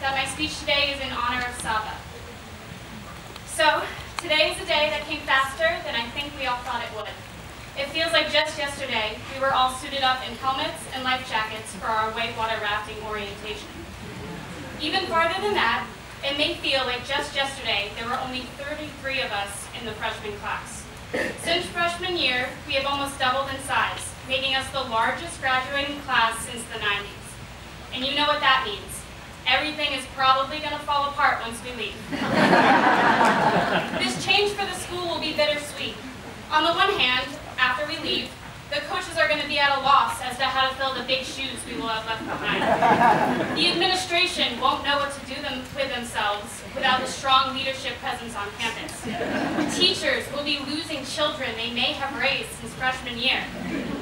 that my speech today is in honor of Saba. So, today is a day that came faster than I think we all thought it would. It feels like just yesterday, we were all suited up in helmets and life jackets for our whitewater rafting orientation. Even farther than that, it may feel like just yesterday there were only 33 of us in the freshman class. Since freshman year, we have almost doubled in size, making us the largest graduating class since the 90s. And you know what that means. Everything is probably going to fall apart once we leave. this change for the school will be bittersweet. On the one hand, after we leave, the coaches are going to be at a loss as to how to fill the big shoes we will have left behind. The administration won't know what to do them with themselves without the strong leadership presence on campus. Teachers will be losing children they may have raised since freshman year.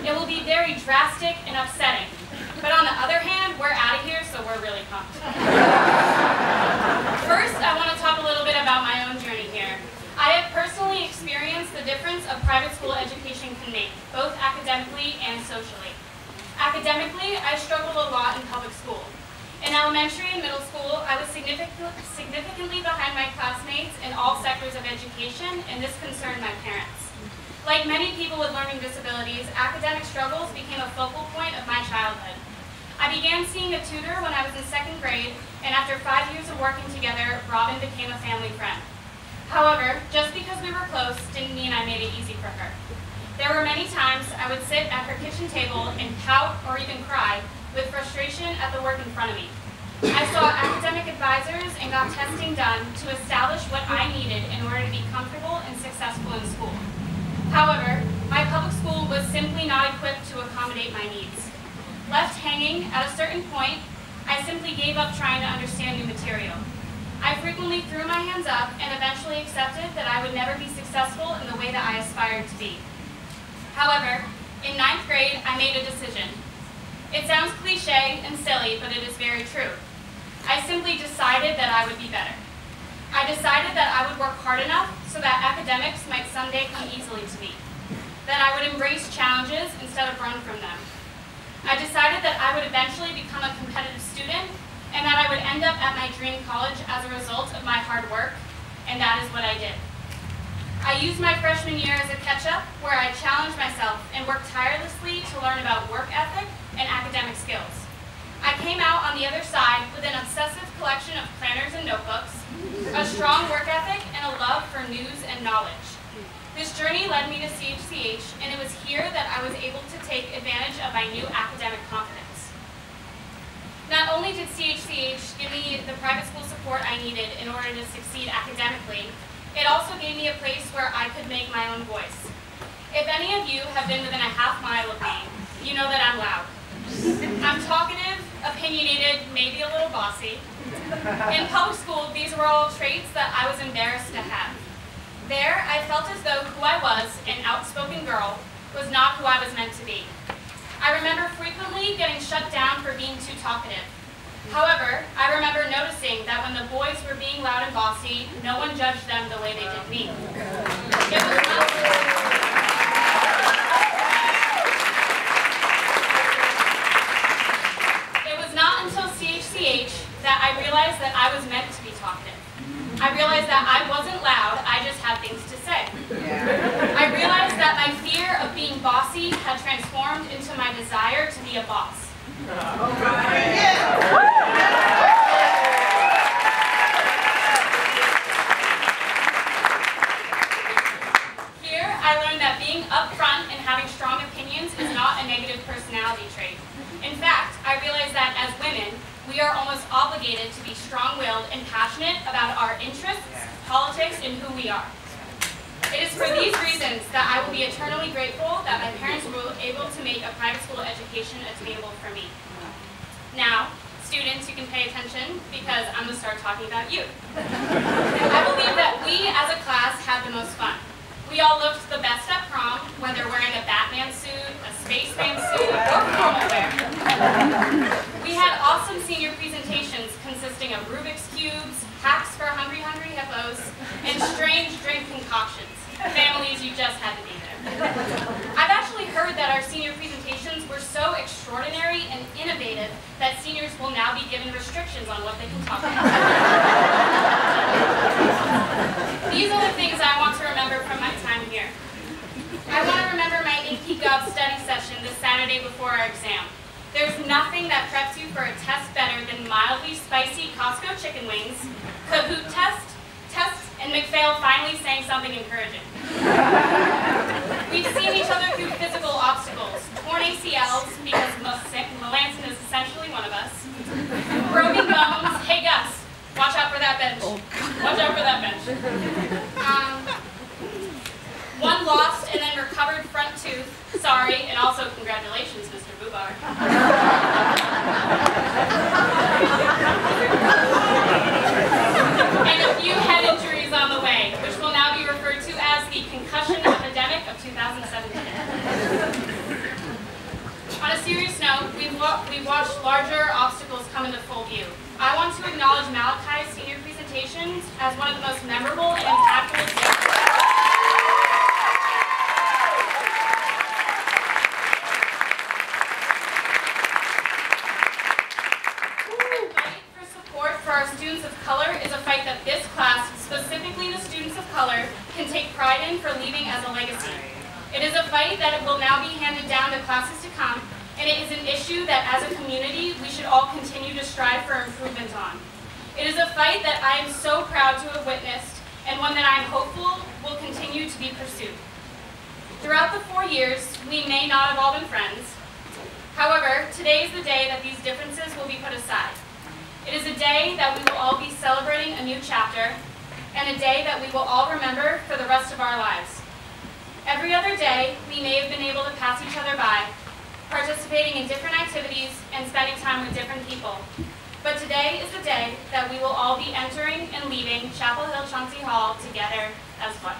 It will be very drastic and upsetting. But on the other hand, we're out of here, so we're really pumped. First, I want to talk a little bit about my own journey here. I have personally experienced the difference a private school education can make, both academically and socially. Academically, I struggled a lot in public school. In elementary and middle school, I was significantly behind my classmates in all sectors of education, and this concerned my parents. Like many people with learning disabilities, academic struggles became a focal point of my childhood. I began seeing a tutor when I was in second grade, and after five years of working together, Robin became a family friend. However, just because we were close didn't mean I made it easy for her. There were many times I would sit at her kitchen table and pout or even cry with frustration at the work in front of me. I saw academic advisors and got testing done to establish what I needed in order to be comfortable and successful in school. However, my public school was simply not equipped to accommodate my needs. Left hanging at a certain point, I simply gave up trying to understand new material. I frequently threw my hands up and eventually accepted that I would never be successful in the way that I aspired to be. However, in ninth grade, I made a decision. It sounds cliche and silly, but it is very true. I simply decided that I would be better. I decided that I would work hard enough so that academics might someday come easily to me. That I would embrace challenges instead of run from them. I decided that I would eventually become a competitive student and that I would end up at my dream college as a result of my hard work, and that is what I did. I used my freshman year as a catch-up where I challenged myself and worked tirelessly to learn about work ethic and academic skills. I came out on the other side with an obsessive collection of planners and notebooks, a strong work ethic, and a love for news and knowledge. This journey led me to CHCH, and it was here that I was able to take advantage of my new academic confidence. Not only did CHCH give me the private school support I needed in order to succeed academically, it also gave me a place where I could make my own voice. If any of you have been within a half mile of me, you know that I'm loud. I'm talkative, opinionated, maybe a little bossy. In public school, these were all traits that I was embarrassed to have. There, I felt as though who I was, an outspoken girl, was not who I was meant to be. I remember frequently getting shut down for being too talkative. However, I remember noticing that boys were being loud and bossy, no one judged them the way they did me. It was not, it was not until CHCH that I realized that I was meant to be talkative. I realized that I wasn't loud, I just had things to say. I realized that my fear of being bossy had transformed into my desire to be a boss. Oh, Here, I learned that being upfront and having strong opinions is not a negative personality trait. In fact, I realized that as women, we are almost obligated to be strong-willed and passionate about our interests, politics, and who we are. It is for these reasons that I will be eternally grateful that my parents were able to make a private school education attainable for me. Now, students, you can pay attention because I'm going to start talking about you. I believe that we as a class had the most fun. We all looked the best at prom, whether wearing a Batman suit, a space spaceman suit, or formal wear. We had awesome senior presentations consisting of Rubik's Cubes, hacks for hungry, hungry hippos, and strange drink concoctions. Families, you just had to be there. I've actually heard that our senior presentations were so extraordinary and innovative that seniors will now be given restrictions on what they can talk about. These are the things I want to remember from my time here. I want to remember my AP Gov study session this Saturday before our exam. There's nothing that preps you for a test better than mildly spicy Costco chicken wings, Kahoot test, test, and McPhail finally saying something encouraging. We've seen each other through physical obstacles, torn ACLs, because Melanson is essentially one of us, broken bones, hey Gus, watch out for that bench. Watch out for that bench. Um, one lost and then recovered front tooth, sorry, and also congratulations, Mr. Bubar. and a few head injuries on the way, which will now be referred to as the concussion epidemic of 2017. On a serious note, we've, we've watched larger obstacles come into full view. I want to acknowledge Malachi's senior presentations as one of the most memorable and impactful examples. The fight for support for our students of color is a fight that this class, specifically the students of color, can take pride in for leaving as a legacy. It is a fight that will now be handed down to classes to come, and it is an issue that as a community we should all continue to strive for improvement on. It is a fight that I am so proud to have witnessed, and one that I am hopeful will continue to be pursued. Throughout the four years, we may not have all been friends. However, today is the day that these differences will be put aside. It is a day that we will all be celebrating a new chapter, and a day that we will all remember for the rest of our lives. Every other day, we may have been able to pass each other by, participating in different activities and spending time with different people. But today is the day that we will all be entering and leaving Chapel Hill Chauncy Hall together as one.